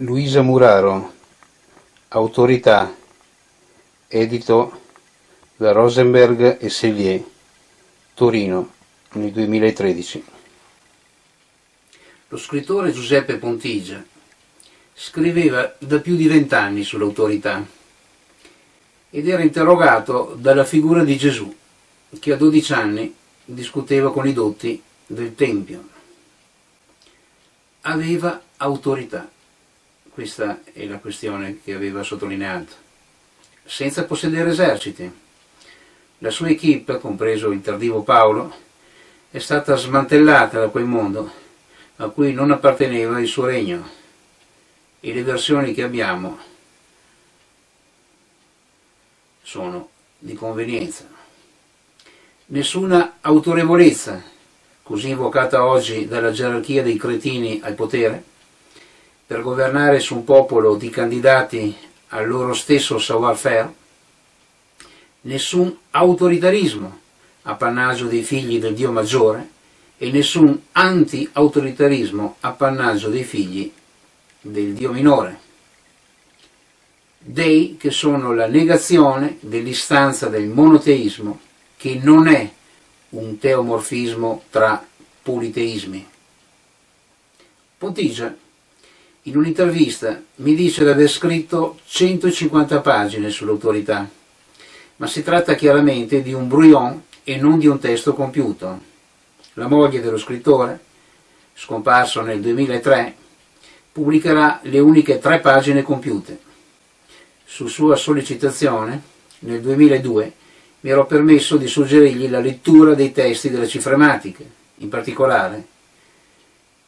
Luisa Muraro, Autorità, edito da Rosenberg e Sellier, Torino, nel 2013. Lo scrittore Giuseppe Pontigia scriveva da più di vent'anni sull'autorità ed era interrogato dalla figura di Gesù che a 12 anni discuteva con i dotti del Tempio. Aveva autorità questa è la questione che aveva sottolineato. Senza possedere eserciti. La sua equipe, compreso il tardivo Paolo, è stata smantellata da quel mondo a cui non apparteneva il suo regno e le versioni che abbiamo sono di convenienza. Nessuna autorevolezza, così invocata oggi dalla gerarchia dei cretini al potere, per governare su un popolo di candidati al loro stesso savoir-faire, nessun autoritarismo, appannaggio dei figli del Dio maggiore, e nessun anti-autoritarismo, appannaggio dei figli del Dio minore. Dei che sono la negazione dell'istanza del monoteismo, che non è un teomorfismo tra politeismi. Pontigia in un'intervista mi dice di aver scritto 150 pagine sull'autorità, ma si tratta chiaramente di un brouillon e non di un testo compiuto. La moglie dello scrittore, scomparso nel 2003, pubblicherà le uniche tre pagine compiute. Su sua sollecitazione, nel 2002, mi ero permesso di suggerirgli la lettura dei testi delle cifre matiche, in particolare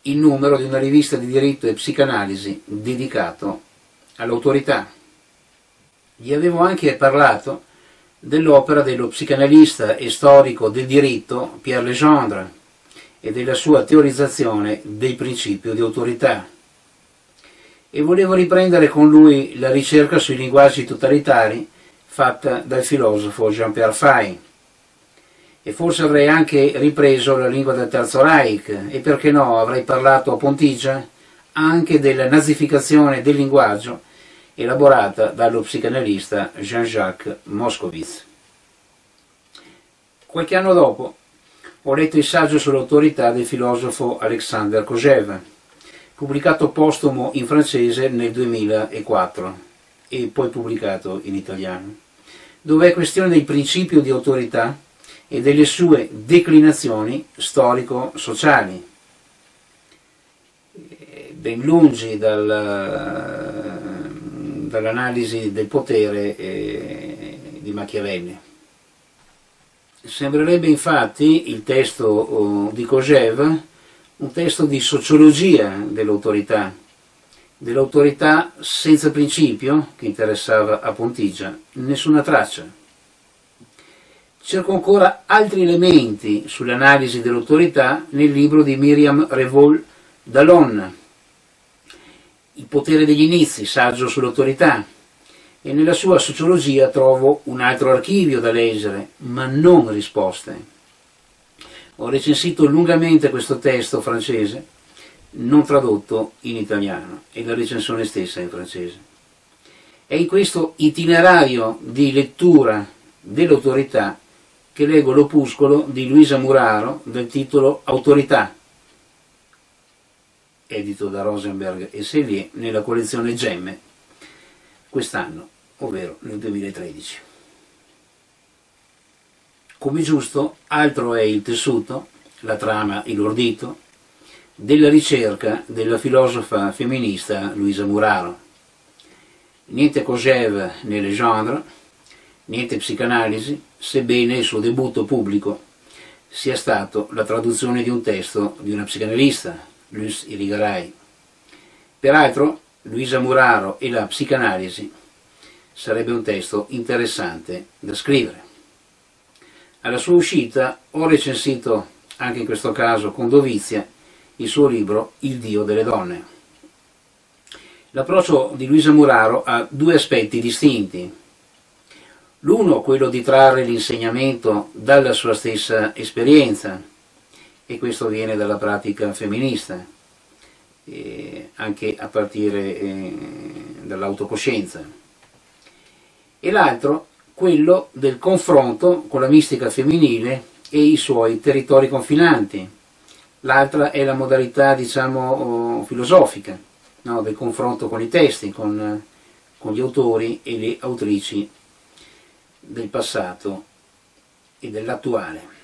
il numero di una rivista di diritto e psicanalisi dedicato all'autorità. Gli avevo anche parlato dell'opera dello psicanalista e storico del diritto Pierre Legendre e della sua teorizzazione del principio di autorità. E volevo riprendere con lui la ricerca sui linguaggi totalitari fatta dal filosofo Jean-Pierre Fay e forse avrei anche ripreso la lingua del Terzo Reich e perché no avrei parlato a Pontigia anche della nazificazione del linguaggio elaborata dallo psicanalista Jean-Jacques Moscovitz. Qualche anno dopo ho letto il saggio sull'autorità del filosofo Alexander Kojev, pubblicato postumo in francese nel 2004 e poi pubblicato in italiano, dove è questione del principio di autorità e delle sue declinazioni storico-sociali, ben lungi dal, dall'analisi del potere eh, di Machiavelli. Sembrerebbe infatti il testo oh, di Kojev un testo di sociologia dell'autorità, dell'autorità senza principio che interessava a Pontigia, nessuna traccia cerco ancora altri elementi sull'analisi dell'autorità nel libro di Miriam Revol Dallon, Il potere degli inizi, saggio sull'autorità, e nella sua sociologia trovo un altro archivio da leggere, ma non risposte. Ho recensito lungamente questo testo francese, non tradotto in italiano, e la recensione stessa in francese. È in questo itinerario di lettura dell'autorità che leggo l'opuscolo di Luisa Muraro del titolo Autorità, edito da Rosenberg e Sellier nella collezione Gemme quest'anno, ovvero nel 2013. Come giusto, altro è il tessuto, la trama ilordito, della ricerca della filosofa femminista Luisa Muraro. Niente Kojev né Legendre, niente psicanalisi, sebbene il suo debutto pubblico sia stato la traduzione di un testo di una psicanalista, Luce Irigaray. Peraltro, Luisa Muraro e la psicanalisi sarebbe un testo interessante da scrivere. Alla sua uscita ho recensito, anche in questo caso con dovizia, il suo libro Il Dio delle donne. L'approccio di Luisa Muraro ha due aspetti distinti. L'uno quello di trarre l'insegnamento dalla sua stessa esperienza, e questo viene dalla pratica femminista. eh, anche a partire eh, dall'autocoscienza. E l'altro, quello del confronto con la mistica femminile e i suoi territori confinanti. L'altra è la modalità, diciamo, oh, filosofica, no? del confronto con i testi, con, con gli autori e le autrici del passato e dell'attuale.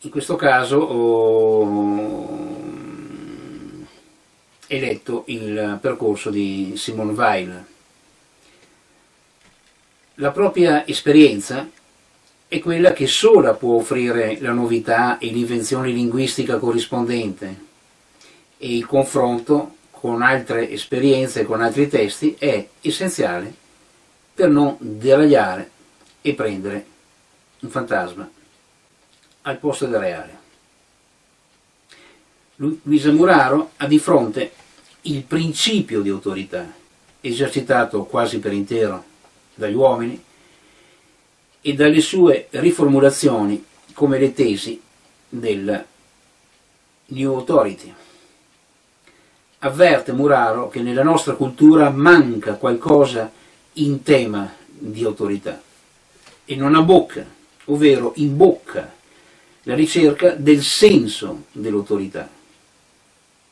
In questo caso ho eletto il percorso di Simone Weil. La propria esperienza è quella che sola può offrire la novità e l'invenzione linguistica corrispondente e il confronto con altre esperienze, con altri testi, è essenziale per non deragliare e prendere un fantasma al posto del reale. Luisa Muraro ha di fronte il principio di autorità, esercitato quasi per intero dagli uomini, e dalle sue riformulazioni come le tesi del New Authority avverte Muraro che nella nostra cultura manca qualcosa in tema di autorità e non ha bocca, ovvero in bocca la ricerca del senso dell'autorità.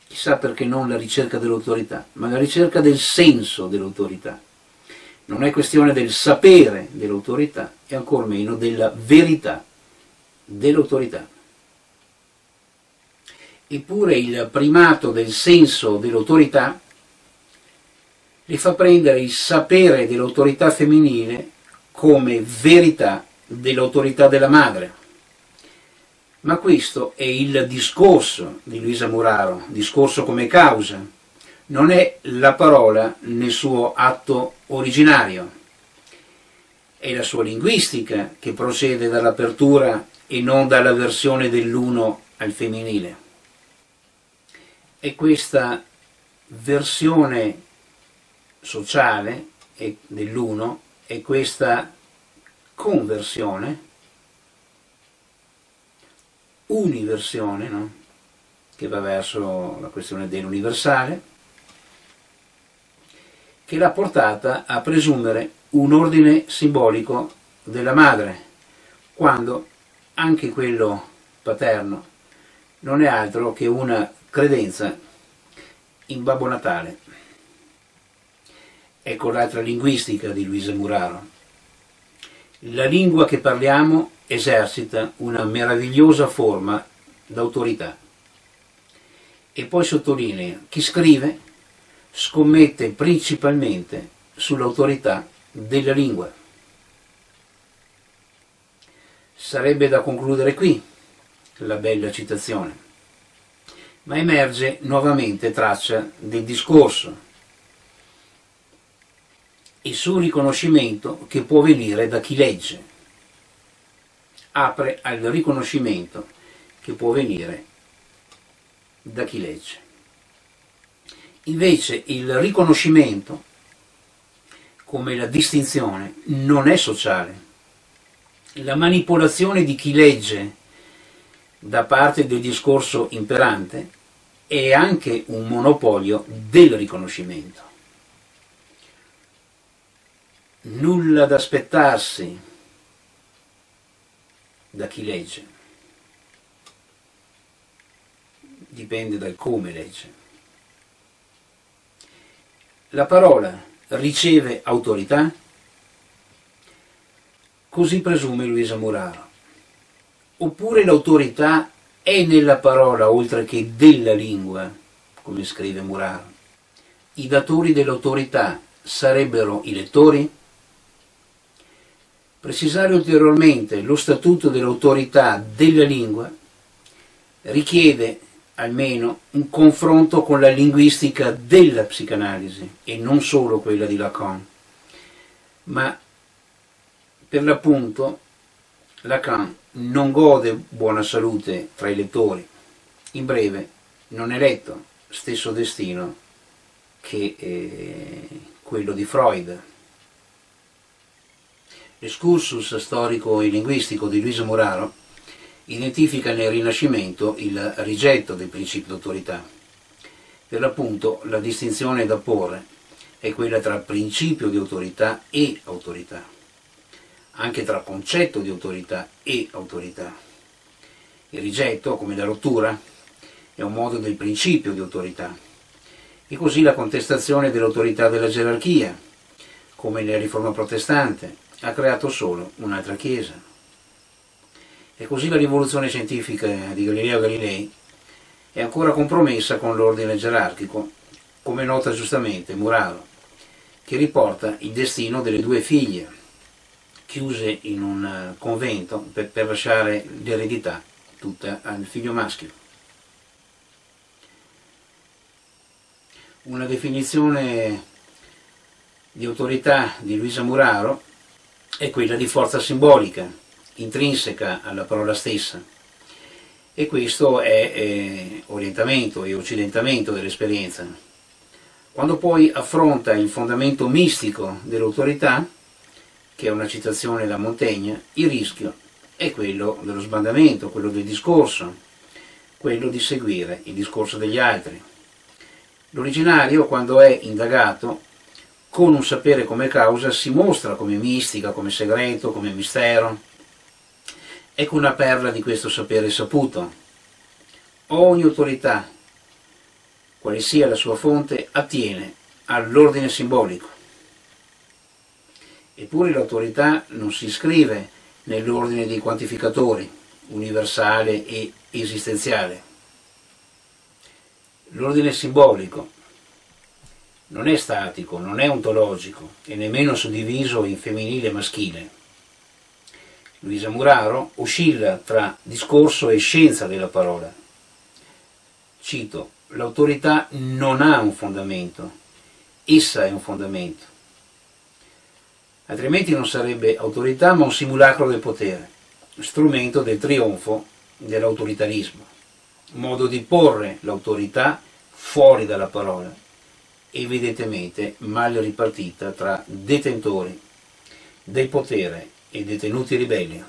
Chissà perché non la ricerca dell'autorità, ma la ricerca del senso dell'autorità. Non è questione del sapere dell'autorità e ancor meno della verità dell'autorità. Eppure il primato del senso dell'autorità le fa prendere il sapere dell'autorità femminile come verità dell'autorità della madre. Ma questo è il discorso di Luisa Muraro, discorso come causa, non è la parola nel suo atto originario, è la sua linguistica che procede dall'apertura e non dalla versione dell'uno al femminile è questa versione sociale dell'uno e questa conversione, universione, no? che va verso la questione dell'universale, che l'ha portata a presumere un ordine simbolico della madre, quando anche quello paterno non è altro che una credenza in Babbo Natale. Ecco l'altra linguistica di Luisa Muraro. La lingua che parliamo esercita una meravigliosa forma d'autorità. E poi sottolinea, chi scrive scommette principalmente sull'autorità della lingua. Sarebbe da concludere qui la bella citazione ma emerge nuovamente traccia del discorso, il suo riconoscimento che può venire da chi legge, apre al riconoscimento che può venire da chi legge. Invece il riconoscimento, come la distinzione, non è sociale. La manipolazione di chi legge da parte del discorso imperante è anche un monopolio del riconoscimento. Nulla da aspettarsi da chi legge, dipende dal come legge. La parola riceve autorità, così presume Luisa Muraro. Oppure l'autorità è nella parola oltre che della lingua, come scrive Muraro. I datori dell'autorità sarebbero i lettori? Precisare ulteriormente lo statuto dell'autorità della lingua richiede almeno un confronto con la linguistica della psicanalisi e non solo quella di Lacan. Ma per l'appunto Lacan non gode buona salute tra i lettori. In breve, non è letto stesso destino che eh, quello di Freud. L'escursus storico e linguistico di Luisa Muraro identifica nel Rinascimento il rigetto del principio d'autorità. Per l'appunto la distinzione da porre è quella tra principio di autorità e autorità, anche tra concetto di autorità e autorità. Il rigetto, come la rottura, è un modo del principio di autorità, e così la contestazione dell'autorità della gerarchia, come nella riforma protestante, ha creato solo un'altra Chiesa. E così la rivoluzione scientifica di Galileo Galilei è ancora compromessa con l'ordine gerarchico, come nota giustamente Muraro, che riporta il destino delle due figlie, chiuse in un convento per, per lasciare l'eredità tutta al figlio maschio. Una definizione di autorità di Luisa Muraro è quella di forza simbolica, intrinseca alla parola stessa. E questo è eh, orientamento e occidentamento dell'esperienza. Quando poi affronta il fondamento mistico dell'autorità, che è una citazione da Montaigne, il rischio è quello dello sbandamento, quello del discorso, quello di seguire il discorso degli altri. L'originario, quando è indagato, con un sapere come causa, si mostra come mistica, come segreto, come mistero. Ecco una perla di questo sapere saputo. Ogni autorità, quale sia la sua fonte, attiene all'ordine simbolico. Eppure l'autorità non si iscrive nell'ordine dei quantificatori, universale e esistenziale. L'ordine simbolico non è statico, non è ontologico e nemmeno suddiviso in femminile e maschile. Luisa Muraro oscilla tra discorso e scienza della parola. Cito, l'autorità non ha un fondamento, essa è un fondamento. Altrimenti non sarebbe autorità ma un simulacro del potere, strumento del trionfo dell'autoritarismo, modo di porre l'autorità fuori dalla parola evidentemente mal ripartita tra detentori del potere e detenuti ribelli.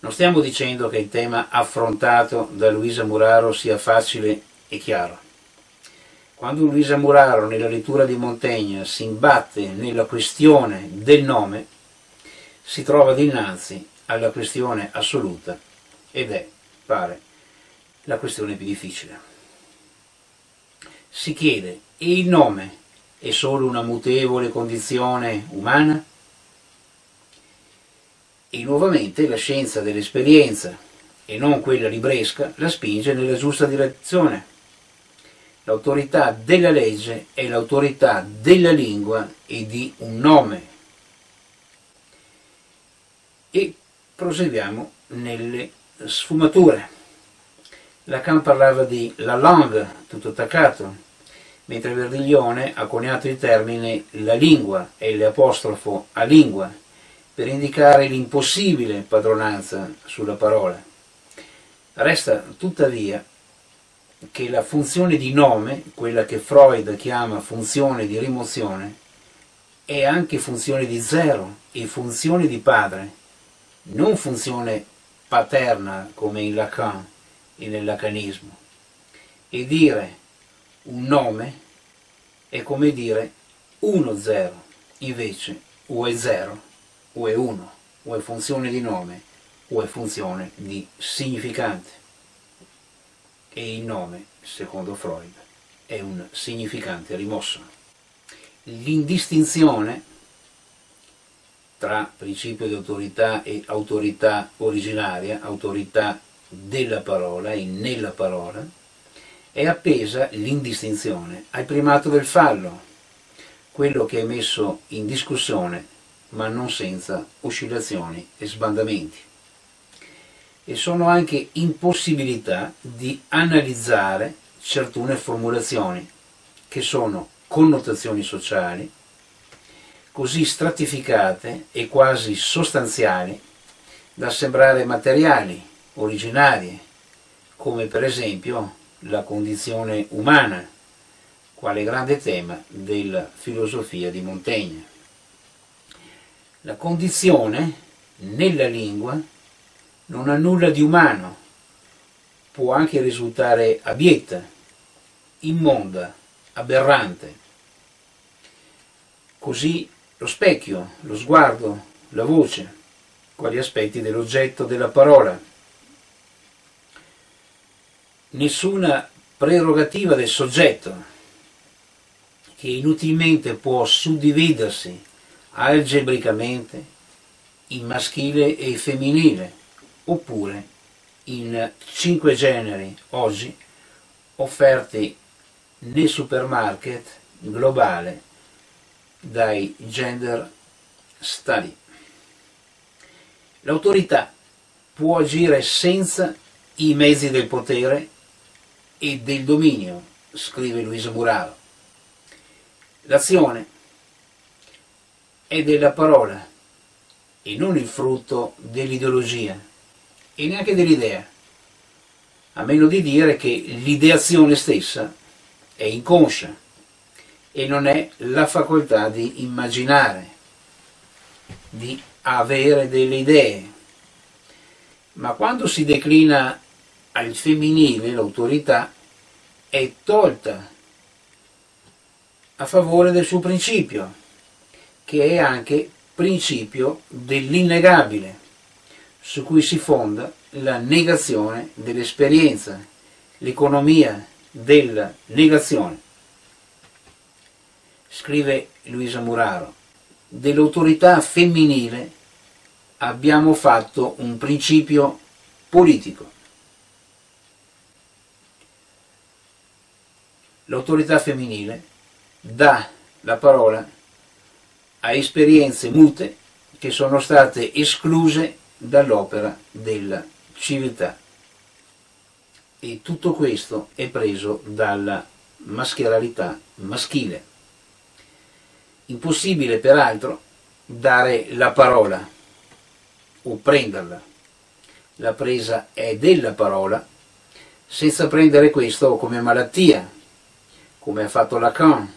Non stiamo dicendo che il tema affrontato da Luisa Muraro sia facile e chiaro. Quando Luisa Muraro nella lettura di Montaigne si imbatte nella questione del nome, si trova dinanzi alla questione assoluta ed è, pare, la questione più difficile si chiede, e il nome è solo una mutevole condizione umana? E nuovamente la scienza dell'esperienza, e non quella libresca, la spinge nella giusta direzione. L'autorità della legge è l'autorità della lingua e di un nome. E proseguiamo nelle sfumature. Lacan parlava di la langue, tutto attaccato, mentre Verdiglione ha coniato il termine la lingua e l'apostrofo a lingua per indicare l'impossibile padronanza sulla parola. Resta tuttavia che la funzione di nome, quella che Freud chiama funzione di rimozione, è anche funzione di zero e funzione di padre, non funzione paterna come in Lacan e nel lacanismo. E dire un nome è come dire 1-0, invece o è 0 o è 1, o è funzione di nome o è funzione di significante. E il nome, secondo Freud, è un significante rimosso. L'indistinzione tra principio di autorità e autorità originaria, autorità della parola e nella parola, è appesa l'indistinzione al primato del fallo, quello che è messo in discussione ma non senza oscillazioni e sbandamenti. E sono anche impossibilità di analizzare certune formulazioni che sono connotazioni sociali, così stratificate e quasi sostanziali da sembrare materiali, originarie, come per esempio la condizione umana, quale grande tema della filosofia di Montaigne. La condizione nella lingua non ha nulla di umano, può anche risultare abietta, immonda, aberrante. Così lo specchio, lo sguardo, la voce, quali aspetti dell'oggetto della parola. Nessuna prerogativa del soggetto che inutilmente può suddividersi algebricamente in maschile e femminile, oppure in cinque generi oggi offerti nel supermarket globale dai gender study. L'autorità può agire senza i mezzi del potere e del dominio, scrive Luisa Muraro. L'azione è della parola e non il frutto dell'ideologia e neanche dell'idea, a meno di dire che l'ideazione stessa è inconscia e non è la facoltà di immaginare, di avere delle idee. Ma quando si declina al femminile l'autorità è tolta a favore del suo principio, che è anche principio dell'innegabile, su cui si fonda la negazione dell'esperienza, l'economia della negazione. Scrive Luisa Muraro, dell'autorità femminile abbiamo fatto un principio politico. L'autorità femminile dà la parola a esperienze mute che sono state escluse dall'opera della civiltà. E tutto questo è preso dalla mascheralità maschile. Impossibile peraltro dare la parola o prenderla. La presa è della parola senza prendere questo come malattia, come ha fatto Lacan,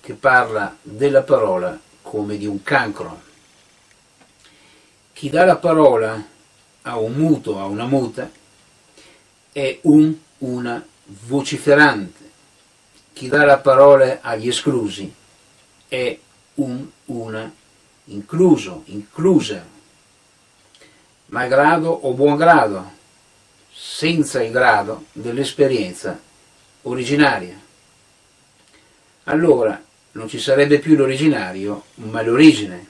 che parla della parola come di un cancro. Chi dà la parola a un muto, a una muta, è un, una vociferante. Chi dà la parola agli esclusi è un, una incluso, inclusa, malgrado o buon grado, senza il grado dell'esperienza originaria. Allora non ci sarebbe più l'originario, ma l'origine.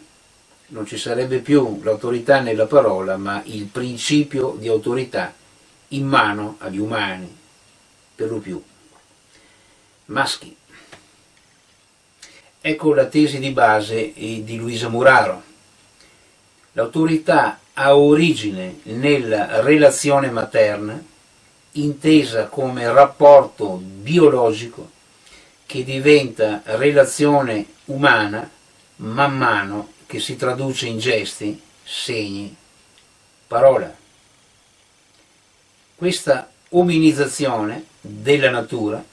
Non ci sarebbe più l'autorità nella parola, ma il principio di autorità in mano agli umani, per lo più. Maschi. Ecco la tesi di base di Luisa Muraro. L'autorità ha origine nella relazione materna, intesa come rapporto biologico che diventa relazione umana man mano che si traduce in gesti, segni, parola. Questa ominizzazione della natura,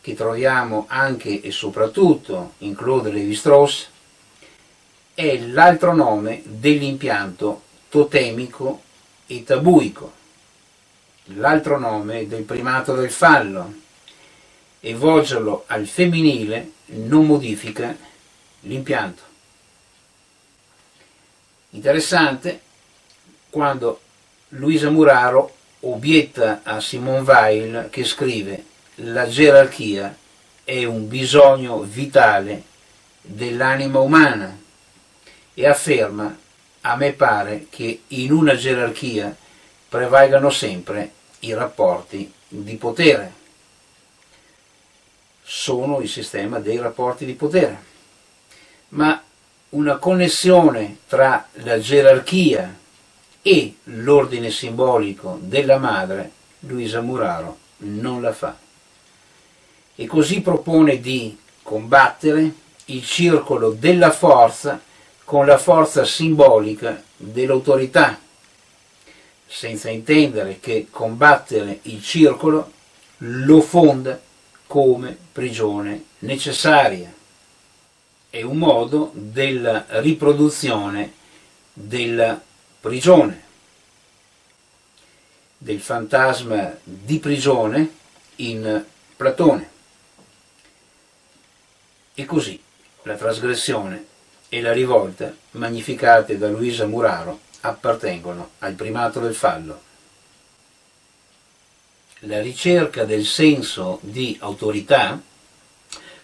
che troviamo anche e soprattutto in Claude Lévi-Strauss, è l'altro nome dell'impianto totemico e tabuico, l'altro nome del primato del fallo, e volgerlo al femminile non modifica l'impianto. Interessante quando Luisa Muraro obietta a Simone Weil che scrive la gerarchia è un bisogno vitale dell'anima umana e afferma a me pare che in una gerarchia prevalgano sempre i rapporti di potere sono il sistema dei rapporti di potere. Ma una connessione tra la gerarchia e l'ordine simbolico della madre, Luisa Muraro non la fa. E così propone di combattere il circolo della forza con la forza simbolica dell'autorità, senza intendere che combattere il circolo lo fonda come prigione necessaria. È un modo della riproduzione della prigione. del fantasma di prigione in Platone. E così la trasgressione e la rivolta, magnificate da Luisa Muraro, appartengono al primato del fallo. La ricerca del senso di autorità,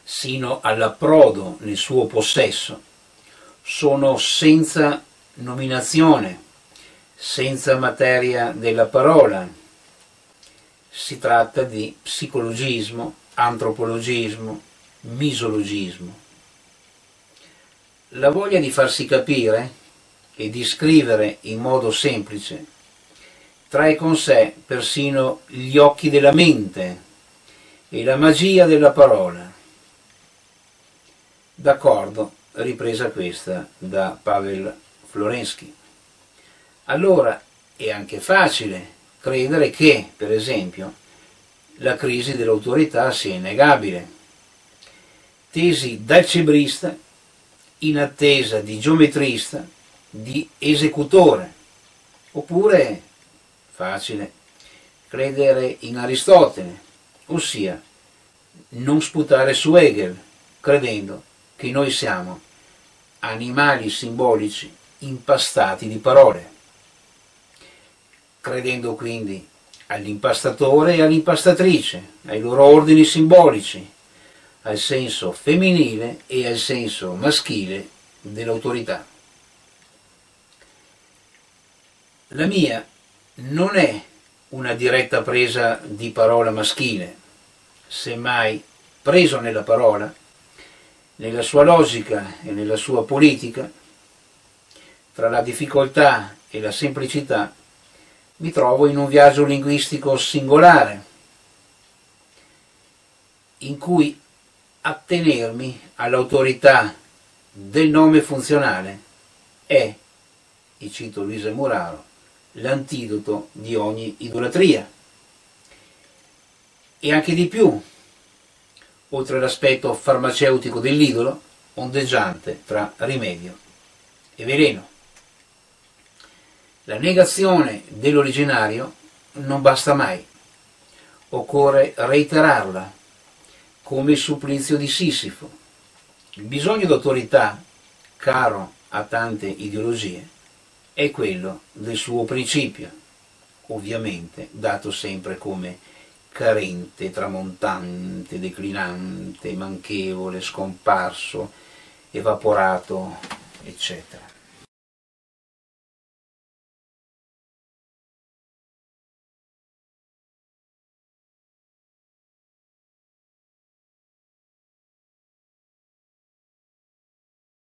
sino all'approdo nel suo possesso, sono senza nominazione, senza materia della parola. Si tratta di psicologismo, antropologismo, misologismo. La voglia di farsi capire e di scrivere in modo semplice trae con sé persino gli occhi della mente e la magia della parola. D'accordo, ripresa questa da Pavel Florensky. Allora è anche facile credere che, per esempio, la crisi dell'autorità sia innegabile. Tesi d'alcebrista in attesa di geometrista, di esecutore. Oppure, facile, credere in Aristotele, ossia non sputare su Hegel, credendo che noi siamo animali simbolici impastati di parole, credendo quindi all'impastatore e all'impastatrice, ai loro ordini simbolici, al senso femminile e al senso maschile dell'autorità. La mia non è una diretta presa di parola maschile, semmai preso nella parola, nella sua logica e nella sua politica, tra la difficoltà e la semplicità, mi trovo in un viaggio linguistico singolare, in cui attenermi all'autorità del nome funzionale è, e cito Luisa Muraro, l'antidoto di ogni idolatria. E anche di più, oltre all'aspetto farmaceutico dell'idolo, ondeggiante tra rimedio e veleno. La negazione dell'originario non basta mai, occorre reiterarla come il supplizio di Sisifo. Il bisogno d'autorità, caro a tante ideologie, è quello del suo principio, ovviamente dato sempre come carente, tramontante, declinante, manchevole, scomparso, evaporato, eccetera.